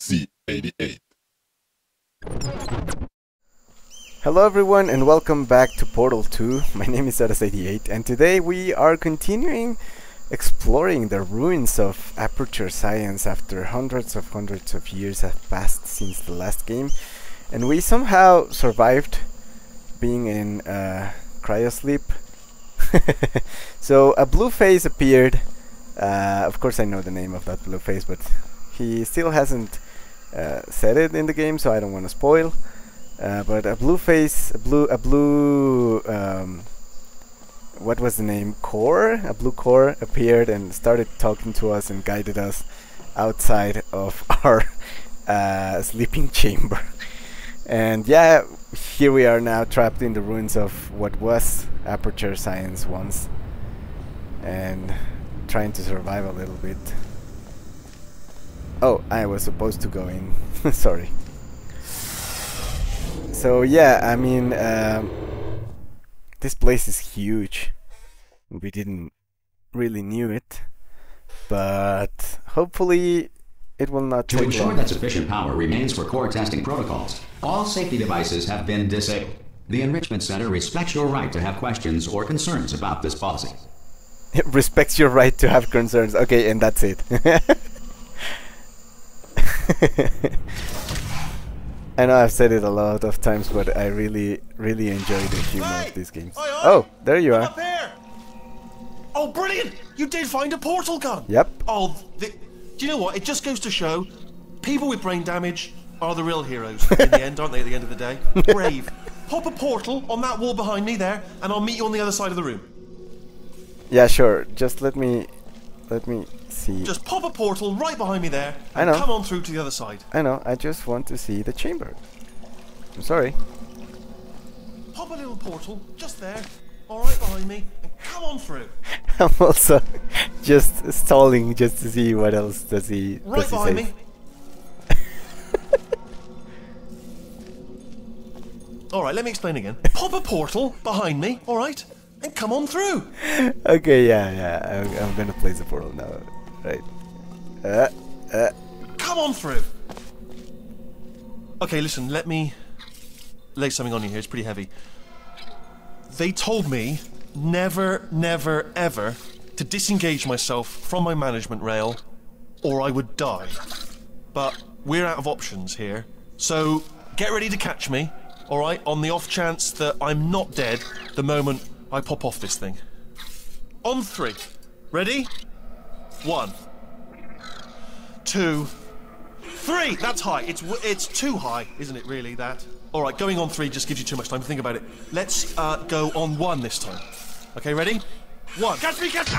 C88. Hello everyone and welcome back to Portal 2. My name is Zoros88 and today we are continuing exploring the ruins of Aperture Science after hundreds of hundreds of years have passed since the last game and we somehow survived being in uh, cryosleep. so a blue face appeared. Uh, of course I know the name of that blue face but he still hasn't uh, said it in the game so I don't want to spoil. Uh, but a blue face, a blue, a blue, um, what was the name? Core, a blue core appeared and started talking to us and guided us outside of our uh, sleeping chamber. and yeah, here we are now trapped in the ruins of what was Aperture Science once, and trying to survive a little bit. Oh, I was supposed to go in. Sorry so yeah, I mean, um, this place is huge. We didn't really knew it, but hopefully it will not To ensure long. that sufficient power remains for core testing protocols, all safety devices have been disabled. The Enrichment Center respects your right to have questions or concerns about this policy. It respects your right to have concerns. Okay, and that's it. I know I've said it a lot of times, but I really, really enjoy the humor of these games. Oi, oi! Oh, there you I'm are. Oh, brilliant! You did find a portal gun. Yep. Oh, the, do you know what? It just goes to show, people with brain damage are the real heroes in the end, aren't they? At the end of the day, brave. Pop a portal on that wall behind me there, and I'll meet you on the other side of the room. Yeah, sure. Just let me, let me see. Just pop a portal right behind me there, I and know. come on through to the other side. I know. I just want to see the chamber. I'm sorry. Pop a little portal just there, all right behind me, and come on through. I'm also just stalling just to see what else does he Right does he behind say. me. all right, let me explain again. Pop a portal behind me, all right, and come on through. Okay, yeah, yeah. I'm, I'm gonna place the portal now. Right. Uh, uh. Come on through. Okay, listen, let me lay something on you here. It's pretty heavy. They told me never, never, ever to disengage myself from my management rail or I would die. But we're out of options here. So get ready to catch me, alright, on the off chance that I'm not dead the moment I pop off this thing. On three. Ready? One. Two. Three! That's high. It's it's too high, isn't it? Really, that. All right, going on three just gives you too much time to think about it. Let's uh, go on one this time. Okay, ready? One. Catch me! Catch!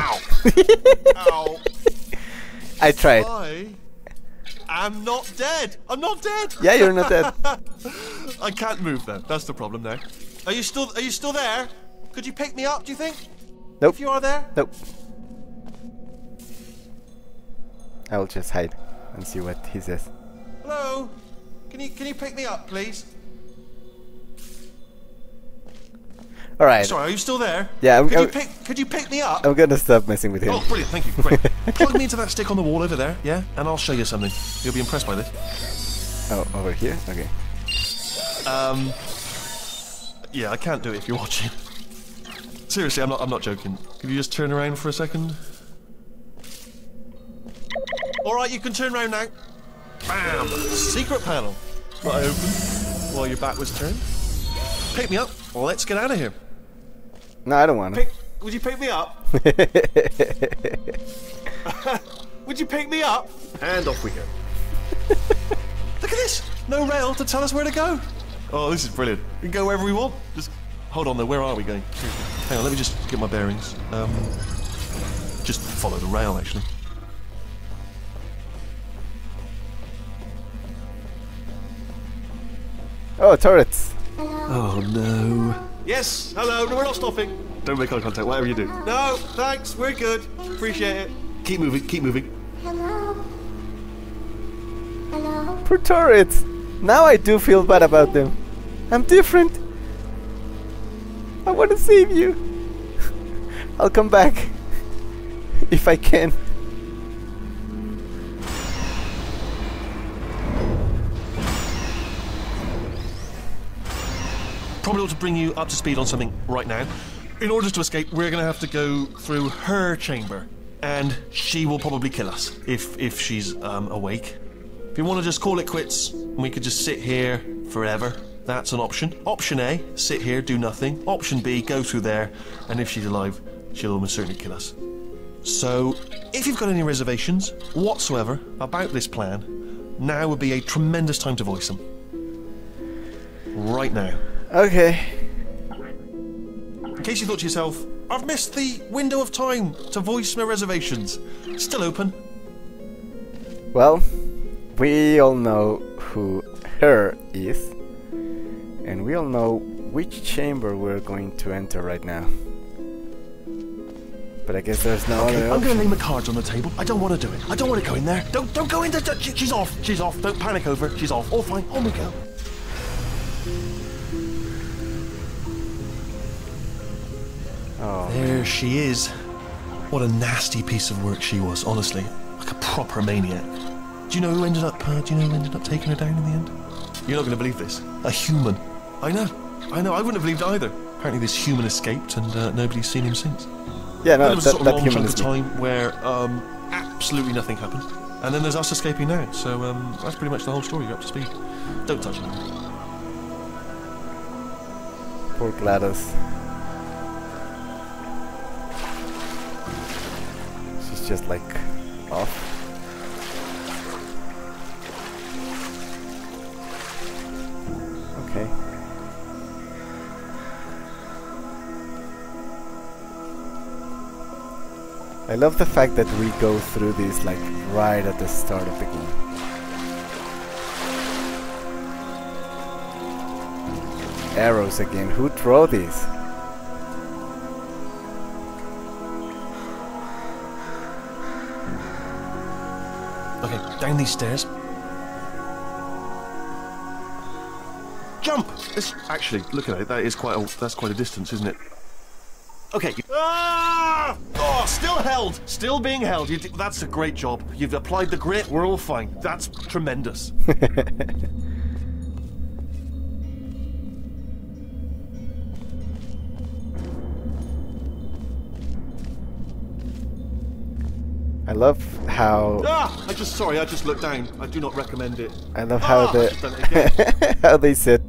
Me! Ow! Ow! I tried. I am not dead. I'm not dead. Yeah, you're not dead. I can't move then. That's the problem now. Are you still? Are you still there? Could you pick me up? Do you think? Nope. If you are there. Nope. I will just hide and see what he says. Hello. Can you can you pick me up, please? All right. Sorry, are you still there? Yeah, I'm- Could you pick? Could you pick me up? I'm gonna stop messing with him. Oh, brilliant! Thank you. Great. Plug me into that stick on the wall over there, yeah, and I'll show you something. You'll be impressed by this. Oh, over here. Okay. Um, yeah, I can't do it if you're watching. Seriously, I'm not. I'm not joking. Could you just turn around for a second? All right, you can turn around now. Bam! Secret panel. That open while your back was turned. Pick me up. Let's get out of here. No, I don't want to. Pick. Would you pick me up? Would you pick me up? And off we go. Look at this! No rail to tell us where to go. Oh, this is brilliant. We can go wherever we want. Just hold on though. Where are we going? Hang on. Let me just get my bearings. Um, just follow the rail, actually. Oh, turrets. Oh no. Yes. Hello. No, we're not stopping. Don't make eye contact. Whatever you do. No. Thanks. We're good. Appreciate it. Keep moving. Keep moving. Hello? Hello? For turrets. Now I do feel bad about them. I'm different. I want to save you. I'll come back. if I can. Probably ought to bring you up to speed on something right now. In order to escape, we're going to have to go through her chamber. And she will probably kill us if if she's um, awake. If you want to just call it quits, we could just sit here forever that's an option. Option A, sit here, do nothing. Option B, go through there, and if she's alive, she'll almost certainly kill us. So, if you've got any reservations whatsoever about this plan, now would be a tremendous time to voice them. Right now. Okay. In case you thought to yourself, I've missed the window of time to voice my reservations. Still open. Well, we all know who her is, and we all know which chamber we're going to enter right now. But I guess there's no Okay, other I'm gonna lay my cards on the table. I don't want to do it. I don't want to go in there. Don't don't go in there. She- She's off. She's off. Don't panic over. it. She's off. All fine. On we go. Oh, There she is. What a nasty piece of work she was, honestly. Like a proper maniac. Do you know who ended up uh, do you know who ended up taking her down in the end? You're not gonna believe this. A human. I know. I know, I wouldn't have believed either. Apparently this human escaped and uh, nobody's seen him since. yeah, no, there was that, a sort of that long chunk of time where um, absolutely nothing happened. And then there's us escaping now. So um, that's pretty much the whole story. You're up to speed. Don't touch it. Poor GLaDOS. She's just like off. I love the fact that we go through this like right at the start of the game. Arrows again. Who draw these? Okay, down these stairs. Jump! This, actually, look at it. That is quite a, that's quite a distance, isn't it? Okay. Ah! Oh, still held. Still being held. You, d- that's a great job. You've applied the grit. We're all fine. That's tremendous. I love how ah! I just sorry. I just looked down. I do not recommend it. I love how Ah, I've done it the how they set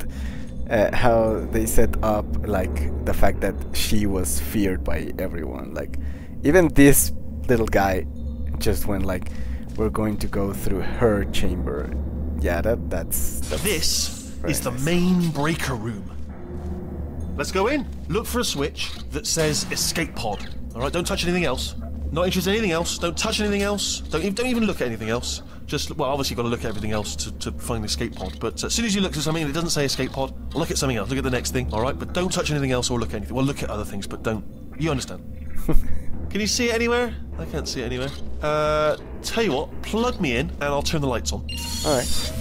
uh, how they set up like the fact that she was feared by everyone. Like even this little guy just went like, "We're going to go through her chamber." Yeah, that that's, that's This is the nice. main breaker room. Let's go in. Look for a switch that says escape pod. All right, don't touch anything else. Not interested in anything else. Don't touch anything else. Don't even, don't even look at anything else. Just well, obviously you've got to look at everything else to, to find the escape pod. But as soon as you look at something and it doesn't say escape pod, look at something else. Look at the next thing. All right, but don't touch anything else or look at anything. Well, look at other things, but don't. You understand? Can you see it anywhere? I can't see it anywhere. Uh, tell you what, plug me in and I'll turn the lights on. all right.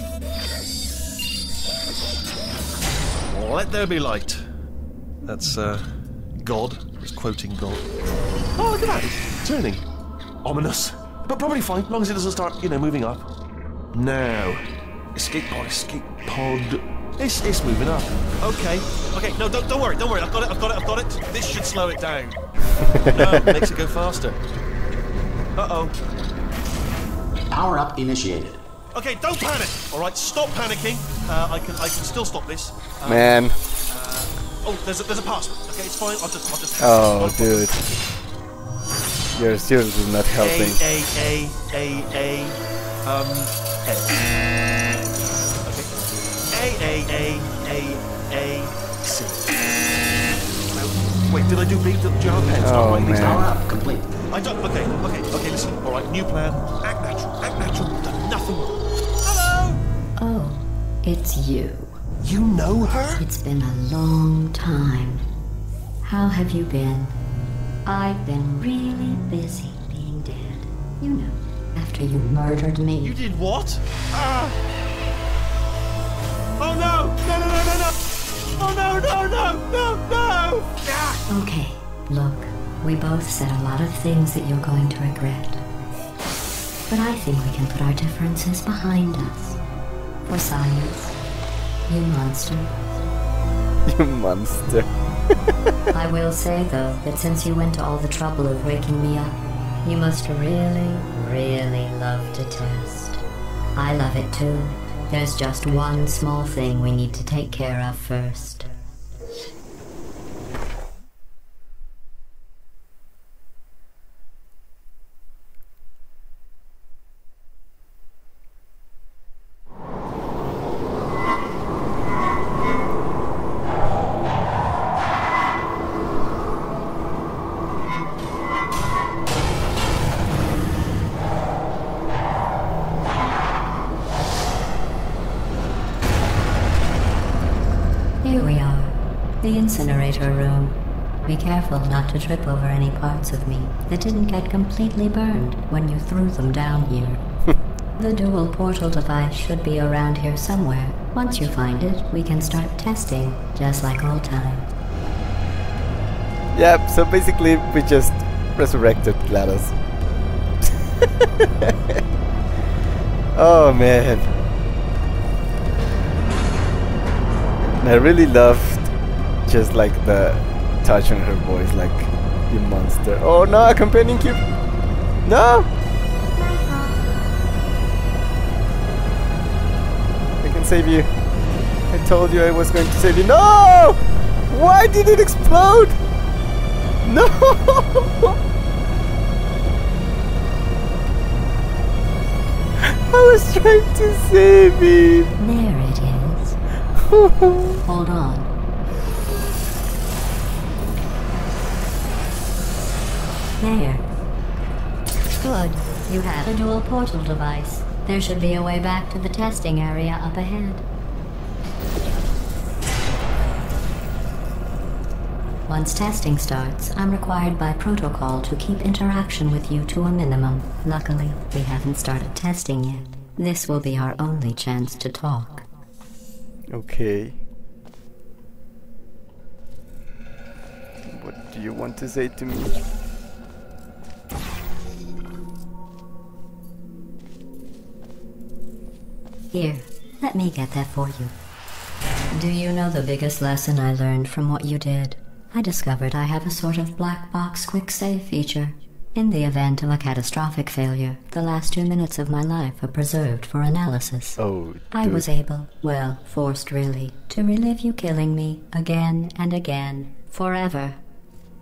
Let there be light. That's, uh, God. He's quoting God. Oh, look at that. It's turning. Ominous. But probably fine, as long as it doesn't start, you know, moving up. Now. Escape pod, escape pod. It's, it's moving up. Okay. Okay, no, don't, don't worry, don't worry. I've got it, I've got it, I've got it. This should slow it down. no, makes it go faster. Uh-oh. Power up initiated. Okay, don't panic. All right, stop panicking. Uh, I can, I can still stop this. Uh, Man, Oh, there's a, there's a password. Okay, it's fine. I'll just, I'll just. oh no problem. dude, you're seriously not helping. A A A A A um A. Okay. A A A A A C. Now, Wait, did I do B? Do you have a pen? Start Oh, writing these man. Power down. up complete. I don't. Okay, okay, okay. Listen. All right. New plan. Act natural. Act natural. Done nothing. Hello. Oh, it's you. You know her? It's been a long time. How have you been? I've been really busy being dead. You know, after you murdered me. You did what? Ah! Oh no! No no no no no! Oh no no no no no! Ah! Okay, look, we both said a lot of things that you're going to regret. But I think we can put our differences behind us. For science, you monster. you monster. I will say, though, that since you went to all the trouble of waking me up, you must really, really love to test. I love it too. There's just one small thing we need to take care of first. The incinerator room. Be careful not to trip over any parts of me that didn't get completely burned when you threw them down here. the dual portal device should be around here somewhere. Once you find it, we can start testing, just like old times. Yep, so basically we just resurrected GLaDOS. oh man. I really loved just like the touch on her voice, like, you monster. Oh no, a companion cube! No! I can save you. I told you I was going to save you. No! Why did it explode? No! I was trying to save it. There it is. Hold on. There. Good. You have a dual portal device. There should be a way back to the testing area up ahead. Once testing starts, I'm required by protocol to keep interaction with you to a minimum. Luckily, we haven't started testing yet. This will be our only chance to talk. Okay. What do you want to say to me? Here, let me get that for you. Do you know the biggest lesson I learned from what you did? I discovered I have a sort of black box quick save feature. In the event of a catastrophic failure, the last two minutes of my life are preserved for analysis. Oh, I was able, well, forced really, to relive you killing me again and again, forever.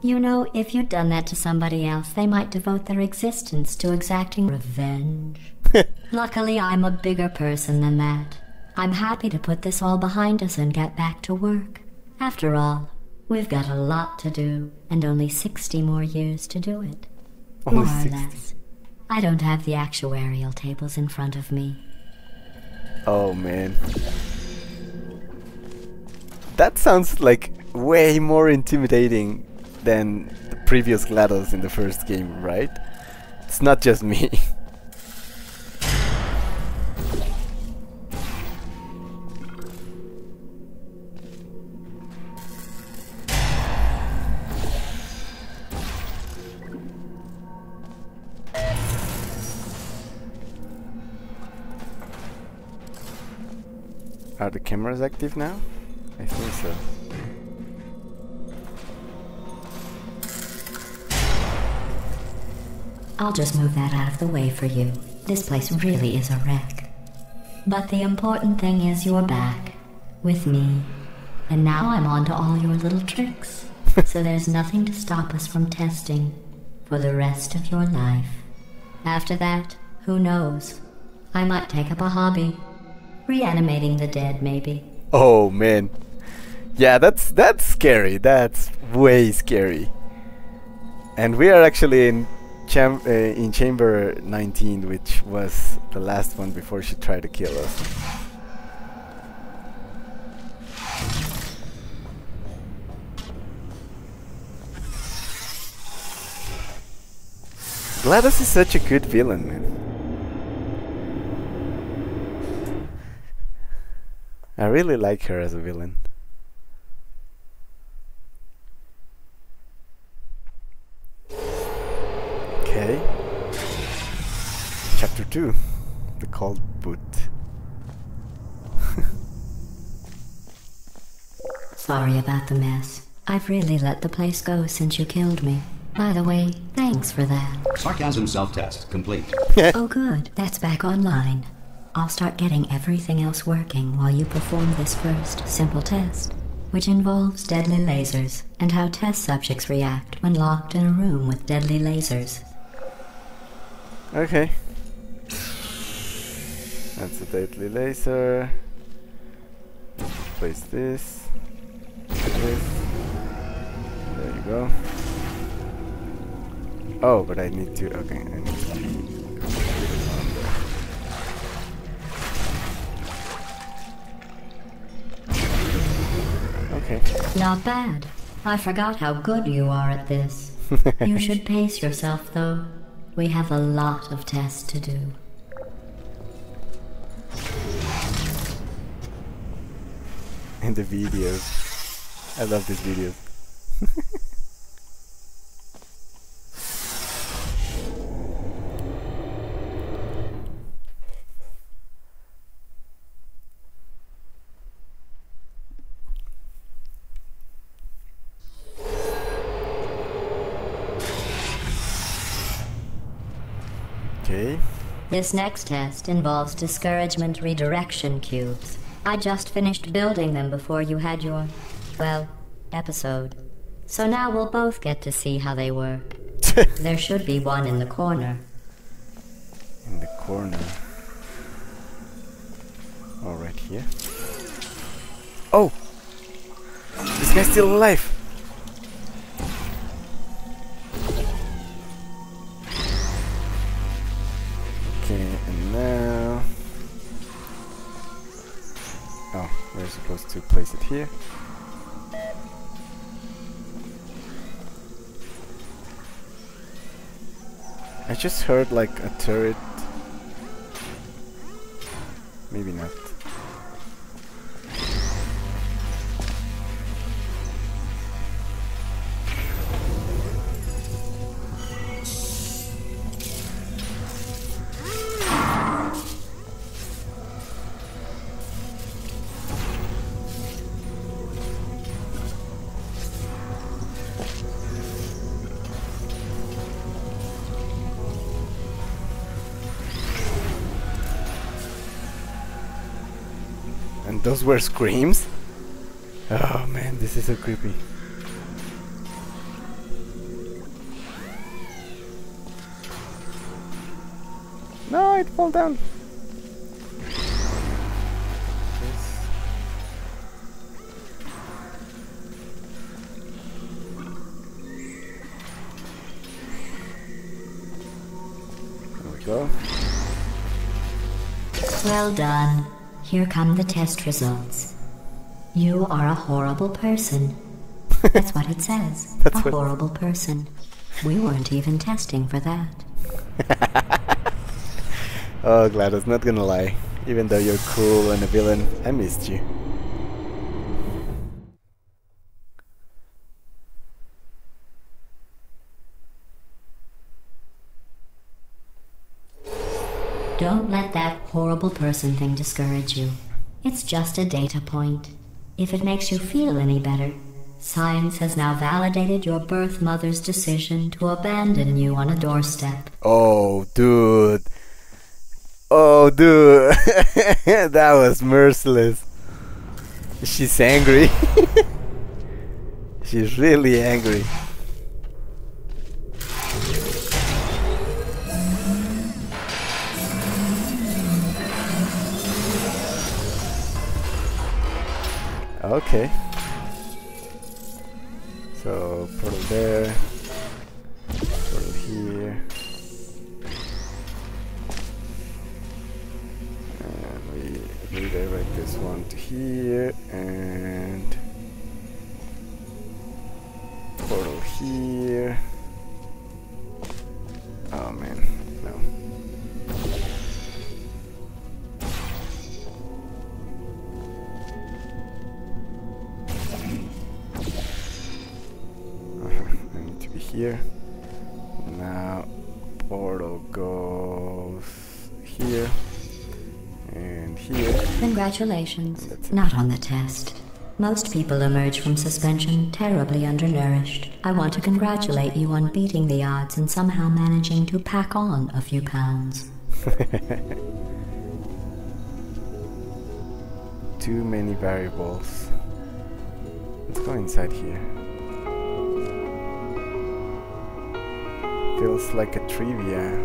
You know, if you'd done that to somebody else, they might devote their existence to exacting revenge. Luckily, I'm a bigger person than that. I'm happy to put this all behind us and get back to work. After all, we've got a lot to do, and only 60 more years to do it. Only more or less. I don't have the actuarial tables in front of me. Oh man. That sounds like way more intimidating than the previous GLaDOS in the first game, right? It's not just me. The cameras active now? I think so. I'll just move that out of the way for you. This place really is a wreck. But the important thing is you're back. With me. And now I'm on to all your little tricks. so there's nothing to stop us from testing for the rest of your life. After that, who knows? I might take up a hobby. Reanimating the dead, maybe. Oh man. Yeah, that's that's scary. That's way scary. And we are actually in cham- uh, in chamber 19, which was the last one before she tried to kill us. GLaDOS is such a good villain, man. I really like her as a villain. Okay. Chapter 2 The Cold Boot. Sorry about the mess. I've really let the place go since you killed me. By the way, thanks for that. Sarcasm self-test complete. Oh, good. That's back online. I'll start getting everything else working while you perform this first simple test, which involves deadly lasers and how test subjects react when locked in a room with deadly lasers. Okay. That's a deadly laser. Place this. This. There you go. Oh, but I need to. Okay, I need Not bad. I forgot how good you are at this. you should pace yourself, though. We have a lot of tests to do. And the videos. I love these videos. Okay. This next test involves discouragement redirection cubes. I just finished building them before you had your, well, episode. So now we'll both get to see how they work. there should be one in the corner. In the corner. Oh, right here. Oh! This guy's still alive! To place it here. I just heard like a turret Maybe not. Those were screams? Oh man, this is so creepy. No, it fell down. This. There we go. Well done. Here come the test results. You are a horrible person. That's what it says. That's a horrible person. We weren't even testing for that. Oh, GLaDOS, not gonna lie. Even though you're cool and a villain, I missed you. Don't let that horrible person thing discourage you. It's just a data point. If it makes you feel any better, science has now validated your birth mother's decision to abandon you on a doorstep. Oh, dude. Oh, dude. that was merciless. She's angry. She's really angry. Okay. So, portal there. Portal here. And we redirect this one to here and portal here. Oh man, here. Now portal goes here and here. Congratulations. Not on the test. Most people emerge from suspension terribly undernourished. I want to congratulate you on beating the odds and somehow managing to pack on a few pounds. Too many variables. Let's go inside here. Feels like a trivia.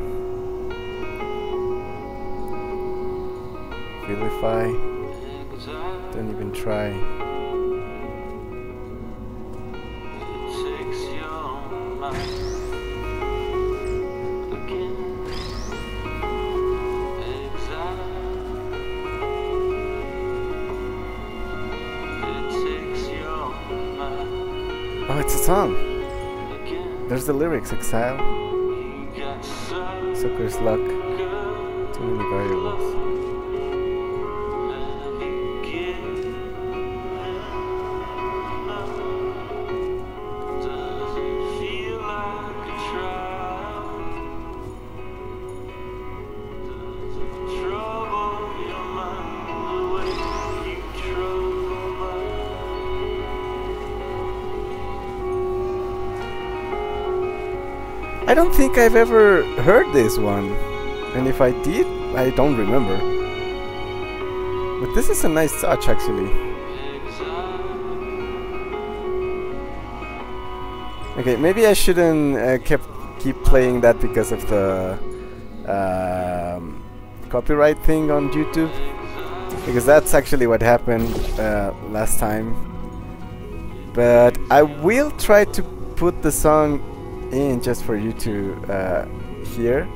Vilify. Don't even try. Oh, it's a song. There's the lyrics, Exile. Sucker's luck. I don't think I've ever heard this one. And if I did, I don't remember. But this is a nice touch actually. Okay, maybe I shouldn't uh, kept keep playing that because of the um, copyright thing on YouTube. Because that's actually what happened uh, last time. But I will try to put the song in just for you to uh, hear.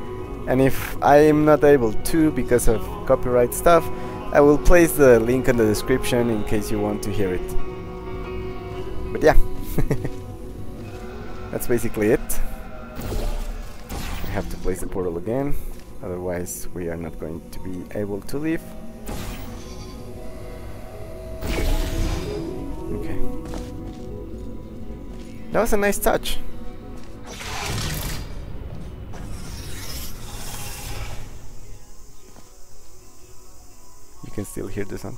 And if I am not able to because of copyright stuff, I will place the link in the description in case you want to hear it. But yeah, that's basically it. We have to place the portal again, otherwise we are not going to be able to leave. Okay. That was a nice touch. Hear the sound.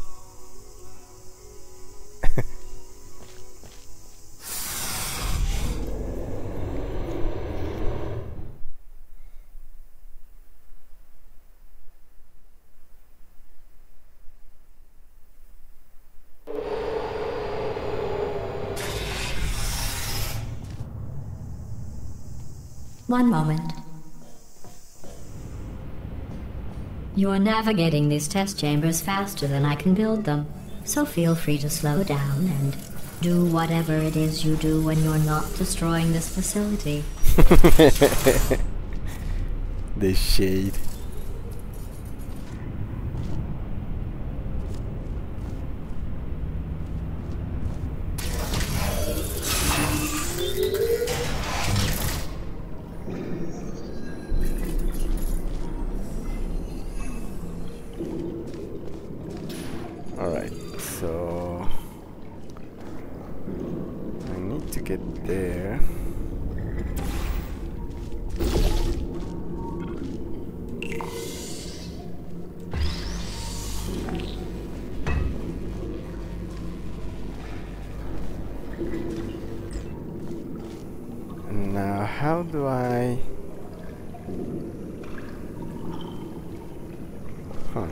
One moment. You are navigating these test chambers faster than I can build them, so feel free to slow down and do whatever it is you do when you're not destroying this facility. the shade. Now, how do I... Huh.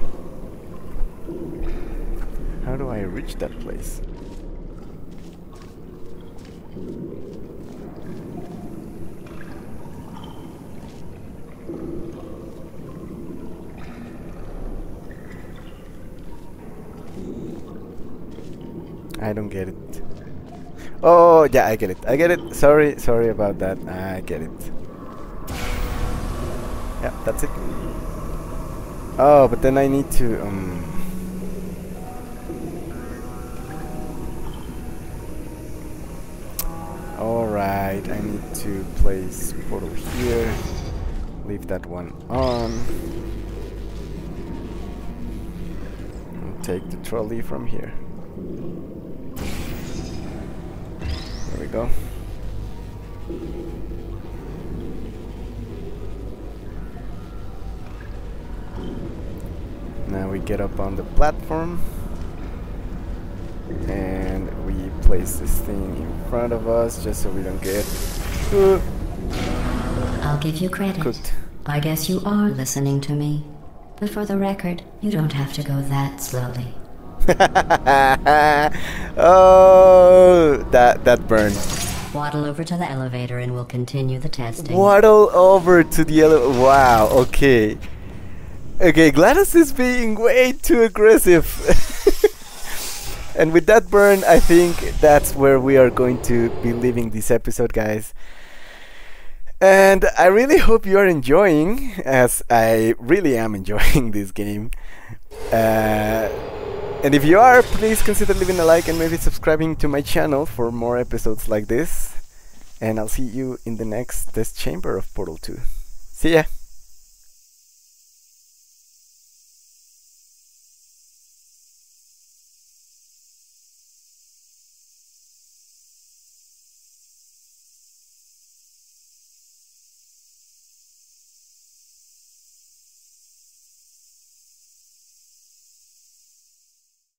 How do I reach that place? I don't get it. Oh, yeah, I get it. I get it. Sorry, sorry about that. I get it. Yeah, that's it. Oh, but then I need to um Alright, I need to place portal here. Leave that one on. And take the trolley from here. Go. Now we get up on the platform. And we place this thing in front of us just so we don't get uh, I'll give you credit. cooked. I guess you are listening to me. But for the record, you don't have to go that slowly. oh, that that burn. Waddle over to the elevator and we'll continue the testing. Waddle over to the other. Wow. Okay. Okay. GLaDOS is being way too aggressive. and with that burn, I think that's where we are going to be leaving this episode, guys. And I really hope you are enjoying, as I really am enjoying this game. Uh, and if you are, please consider leaving a like and maybe subscribing to my channel for more episodes like this. And I'll see you in the next test chamber of Portal 2. See ya!